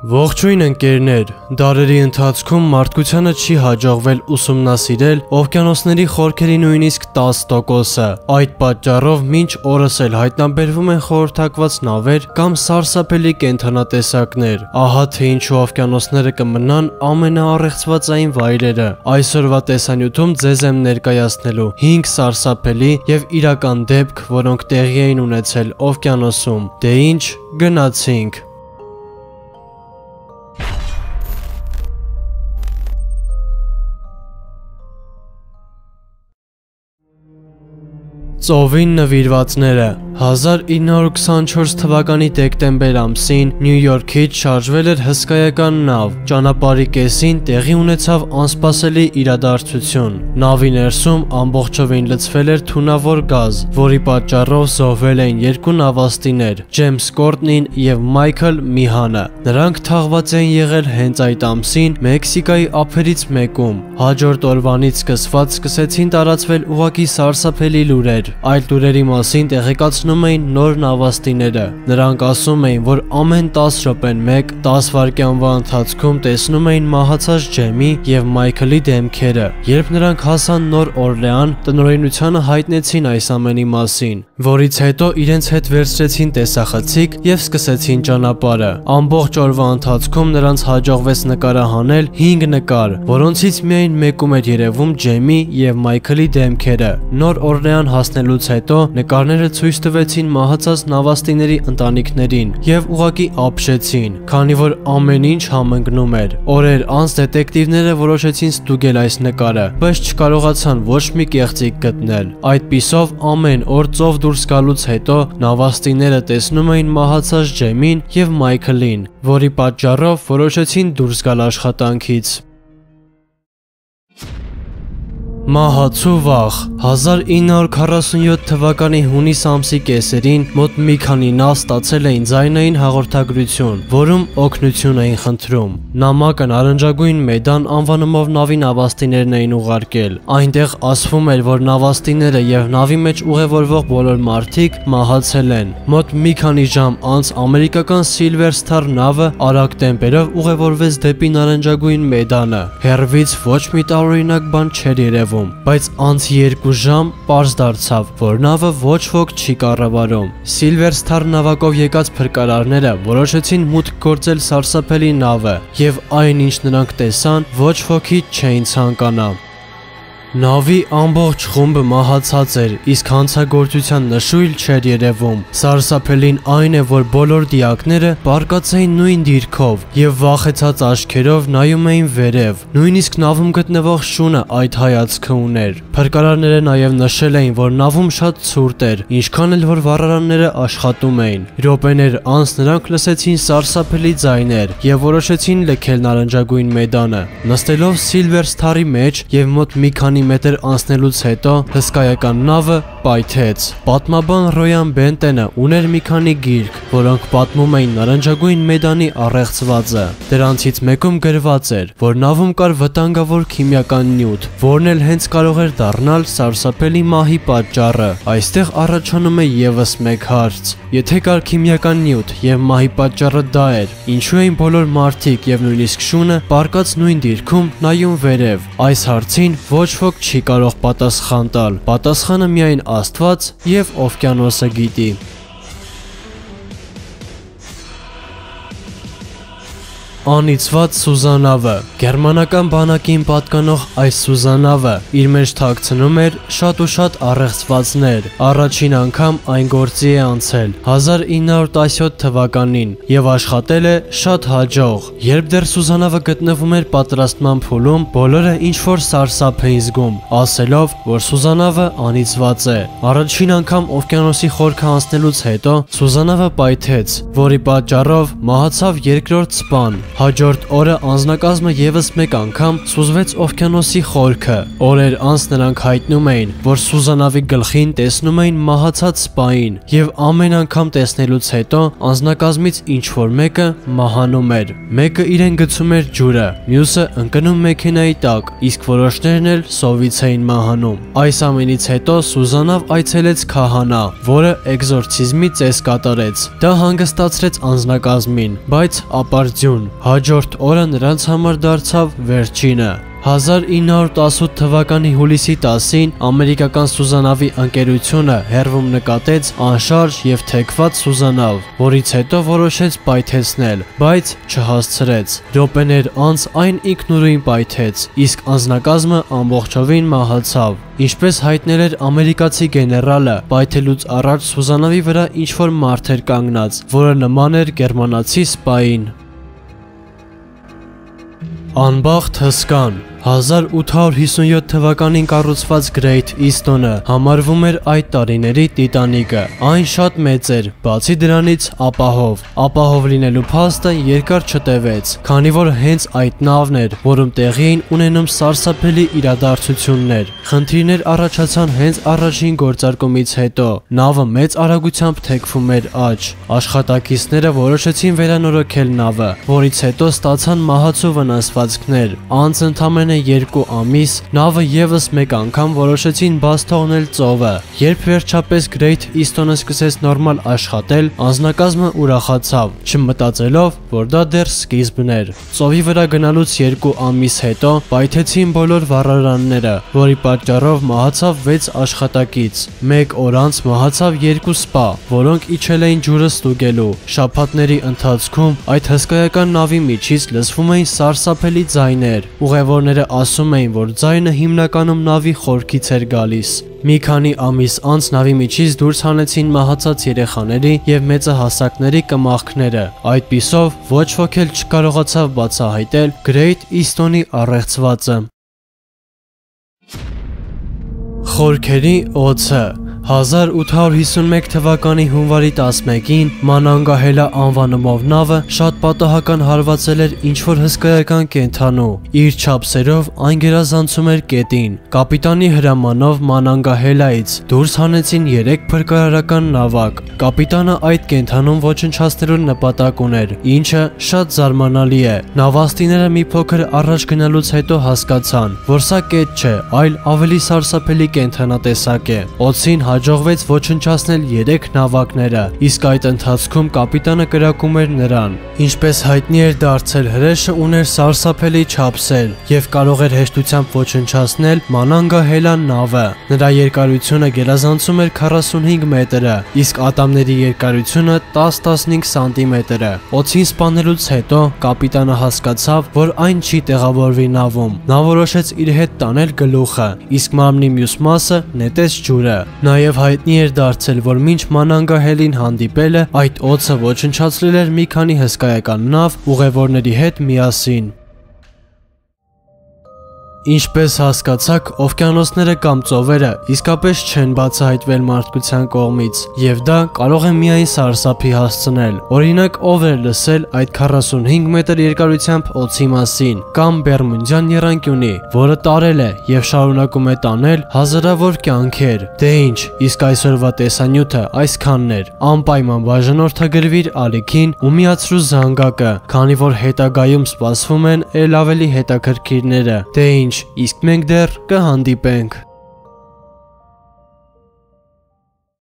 Ողջույն ընկերներ, դարերի ընթացքում մարդկությանը չի հաջողվել ուսումնասիրել օվկիանոսների խորքերի նույնիսկ 10%-ը։ Այդ պատճառով մինչ օրս էլ հայտնաբերվում են խորհրդակված նավեր կամ սարսափելի կենդանատեսակներ։ Ահա թե ինչու օվկիանոսները կմնան ամենաառեղծվածային վայրերը։ Այսօրվա տեսանյութում ձեզ եմ ներկայացնելու 5 սարսափելի եւ իրական դեպք, որոնք տեղի էին ունեցել օվկիանոսում։ Դե ինչ, գնացինք։ Ծովին նվիրվածները 1924 թվականի դեկտեմբեր ամսին Նյու Յորքից շարժվել էր հսկայական նավ։ Ճանապարհի կեսին տեղի ունեցավ անսպասելի իրադարձություն։ Նավի ներսում ամբողջովին լցվել էր թունավոր գազ, որի պատճառով զոհվել էին երկու նավաստիներ՝ Ջեյմս Կորտնին եւ Մայքլ Միհանը։ Նրանք թաղված էին եղել հենց այդ ամսին Մեքսիկայի ափերից մեկում։ Հաջորդ օրվանից սկսված սկսեցին տարածվել ուղակի սարսափելի լուրեր։ Այդ լուրերի մասին տեղեկացնում տեսնում էին նոր նավաստիները։ Նրանք ասում էին, որ ամեն 10 րոպեն 1 10 վայրկյանվա ընթացքում տեսնում էին մահացած Ջեմի եւ Մայքլի դեմքերը։ Երբ նրանք հասան Նոր Օրլեան, տնօրինությանը հայտնեցին այս ամենի մասին, որից հետո իրենց հետ վերցրեցին տեսախցիկ եւ սկսեցին ճանապարհը։ Ամբողջ օրվա ընթացքում նրանց հաջողվեց նկարահանել 5 նկար, որոնցից միայն մեկում էր երևում Ջեմի եւ Մայքլի դեմքերը։ Նոր Օրլեան հասնելուց հետո նկարները ցույց տվեցին մահացած նավաստիների ընտանիքներին եւ ուղակի ապշեցին, քանի որ ամեն ինչ համընկնում էր։ Օրեր անց դետեկտիվները որոշեցին ստուգել այս նկարը, բայց չկարողացան ոչ մի կեղծիք գտնել։ Այդ պիսով ամեն օր ծով դուրս գալուց հետո նավաստիները տեսնում էին մահացած Ջեմին եւ Մայքլին, որի պատճառով որոշեցին դուրս գալ աշխատանքից։ Մահացու վախ 1947 թվականի հունիս ամսի կեսերին մոտ մի քանի նավ ստացել էին ձայնային հաղորդագրություն, որում օգնություն էին խնդրում։ Նամակն Արնջագույն Մեդան անվանումով նավի նավաստիներն էին ուղարկել։ Այնտեղ ասվում էր, որ նավաստիները եւ նավի մեջ ուղևորվող բոլոր մարդիկ մահացել են։ Մոտ մի քանի ժամ անց ամերիկական Silver Star նավը արագ տեմպերով ուղևորվեց դեպի Նարնջագույն Մեդանը։ Հերվից ոչ մի տարօրինակ բան չէր երևում նավում, բայց անց 2 ժամ པարզ դարձավ, որ նավը ոչ ոք չի կառավարում։ Silver Star նավակով եկած փրկարարները որոշեցին մուտք գործել սարսափելի նավը, եւ այն ինչ նրանք տեսան, ոչ ոքի չէին ցանկանա։ Նավի ամբողջ խումբը մահացած էր, իսկ հանցագործության նշույլ չէր երևում։ Սարսափելին այն է, որ բոլոր դիակները պարկած էին նույն դիրքով եւ վախեցած աչքերով նայում էին վերև։ Նույնիսկ նավում գտնվող շունը այդ հայացքը ուներ։ Փրկարարները նաեւ նշել էին, որ նավում շատ ցուրտ էր, ինչքան էլ որ վառարանները աշխատում էին։ Րոպեներ անց նրանք լսեցին սարսափելի ձայներ եւ որոշեցին լքել նարնջագույն մեդանը։ Նստելով Silver Star-ի մեջ եւ մոտ մի քանի քանի մետր անցնելուց հետո հսկայական նավը պայթեց։ Պատմաբան Ռոյան Բենտենը ուներ մի քանի գիրք, որոնք պատմում էին նարնջագույն մեդանի առեղծվածը։ Դրանցից մեկում գրված էր, որ նավում կար վտանգավոր քիմիական նյութ, որն էլ հենց կարող էր դառնալ սարսափելի մահի պատճառը։ Այստեղ առաջանում է եւս մեկ հարց. Եթե կար քիմիական նյութ եւ մահի պատճառը դա էր, ինչու էին բոլոր մարդիկ եւ նույնիսկ շունը պարկած նույն դիրքում նայում վերև։ Այս հարցին ոչ ոք չի կարող պատասխան տալ։ Պատասխանը միայն Աստված եւ օվկիանոսը գիտի։ Անիծված Սուզանավը Գերմանական բանակին պատկանող այս Սուզանավը իր մեջ թաքցնում էր շատ ու շատ առեղծվածներ։ Առաջին անգամ այն գործի է անցել 1917 թվականին եւ աշխատել է շատ հաջող։ Երբ դեռ Սուզանավը գտնվում էր պատրաստման փուլում, բոլորը ինչ որ սարսափ էին զգում, ասելով, որ Սուզանավը անիծված է։ Առաջին անգամ օվկիանոսի խորքը անցնելուց հետո Սուզանավը պայթեց, որի պատճառով մահացավ երկրորդ սպան Հաջորդ օրը անձնակազմը եւս մեկ անգամ սուզվեց օվկիանոսի խորքը։ Օրեր անց նրանք հայտնում էին, որ Սուզանավի գլխին տեսնում էին մահացած սպային, եւ ամեն անգամ տեսնելուց հետո անձնակազմից ինչ որ մեկը մահանում էր։ Մեկը իրեն գցում էր ջուրը, մյուսը ընկնում մեքենայի տակ, իսկ որոշներն էլ սովից էին մահանում։ Այս ամենից հետո Սուզանավ այցելեց քահանա, որը էկզորցիզմի ծես կատարեց։ Դա հանգստացրեց անձնակազմին, բայց ապարդյուն Հաջորդ օրը նրանց համար դարձավ վերջինը։ 1918 թվականի հուլիսի 10-ին ամերիկական Սուզանավի ընկերությունը հերվում նկատեց անշարժ եւ թեքված Սուզանավ, որից հետո որոշեց պայթեցնել, բայց չհասցրեց։ Դոպեներ անց այն ինքնուրույն պայթեց, իսկ անձնակազմը ամբողջովին մահացավ։ Ինչպես հայտնել էր ամերիկացի գեներալը, պայթելուց առաջ Սուզանավի վրա ինչ որ մարդ էր կանգնած, որը նման էր գերմանացի սպային։ Անբախտ հսկան 1857 թվականին կառուցված Great Eastone-ը համարվում էր այդ տարիների Տիտանիկը։ Այն շատ մեծ էր, բացի դրանից ապահով։ Ապահով լինելու փաստը երկար չտևեց, քանի որ հենց այդ նավն էր, որում տեղի էին ունենում սարսափելի իրադարձություններ։ Խնդիրներ առաջացան հենց առաջին գործարկումից հետո։ Նավը մեծ արագությամբ թեքվում էր աճ։ Աշխատակիցները որոշեցին վերանորոգել նավը, որից հետո ստացան մահացու վնասվածքներ։ Անց ընդամենը ընդամենը 2 ամիս նավը եւս մեկ անգամ որոշեցին բաց թողնել ծովը։ Երբ վերջապես Great Eastone-ը սկսեց նորմալ աշխատել, անձնակազմը ուրախացավ, չմտածելով, որ դա դեռ սկիզբն էր։ Ծովի վրա գնալուց 2 ամիս հետո պայթեցին բոլոր վառարանները, որի պատճառով մահացավ 6 աշխատակից։ Մեկ օր անց մահացավ 2 սպա, որոնք իջել էին ջուրը ստուգելու։ Շաբաթների ընթացքում այդ հսկայական նավի միջից լսվում էին սարսափելի ձայներ։ Ուղևորները Տերերը ասում էին, որ ձայնը հիմնականում նավի խորքից էր գալիս։ Մի քանի ամիս անց նավի միջից դուրս հանեցին մահացած երեխաների եւ մեծահասակների կմախքները։ Այդ պիսով ոչ ոք էլ չկարողացավ բացահայտել Great Eastone-ի առեղծվածը։ Խորքերի օծը 1851 թվականի հունվարի 11-ին Մանանգահելա անվանումով նավը շատ պատահական հարվածել էր ինչ-որ հսկայական կենթանու։ Իր չափսերով այն գերազանցում էր կետին։ Կապիտանի հրամանով Մանանգահելայից դուրս հանեցին 3 փրկարարական նավակ։ Կապիտանը այդ կենթանուն ոչնչացնելու նպատակ ուներ, ինչը շատ զարմանալի է։ Նավաստիները մի փոքր առաջ գնալուց հետո հասկացան, որ սա կետ չէ, այլ ավելի սարսափելի կենթանատեսակ է։ Օցին հաջողվեց ոչնչացնել 3 նավակները, իսկ այդ ընթացքում կապիտանը կրակում էր նրան։ Ինչպես հայտնի էր դարձել, հրեշը ուներ սարսափելի չափսեր եւ կարող էր հեշտությամբ ոչնչացնել Մանանգահելան նավը։ Նրա երկարությունը գերազանցում էր 45 մետրը, իսկ ատամների երկարությունը 10-15 սանտիմետր։ Օցին սպանելուց հետո կապիտանը հասկացավ, որ այն չի տեղավորվի նավում։ Նա որոշեց իր հետ տանել գլուխը, իսկ մարմնի մյուս մասը նետեց ջուրը։ Նաև հայտնի էր դարձել, որ մինչ մանանգահելին հանդիպելը այդ օծը ոչնչացրել էր մի քանի հսկայական նավ ուղևորների հետ միասին։ Ինչպես հասկացաք, օվկիանոսները կամ ծովերը իսկապես չեն բացահայտվել մարդկության կողմից, եւ դա կարող է միայն սարսափի հասցնել։ Օրինակ, ով էր լսել այդ 45 մետր երկարությամբ օծի մասին, կամ Բերմունդյան երանկյունի, որը տարել է եւ շարունակում է տանել հազարավոր կյանքեր։ Դե ինչ, իսկ այսօրվա տեսանյութը այսքանն էր։ Անպայման բաժանորդագրվիր ալիքին ու միացրու զանգակը, քանի որ հետագայում սպասվում են ել ավելի հետաքրքիրները։ Դե ինչ ինչ, իսկ մենք դեռ կհանդիպենք։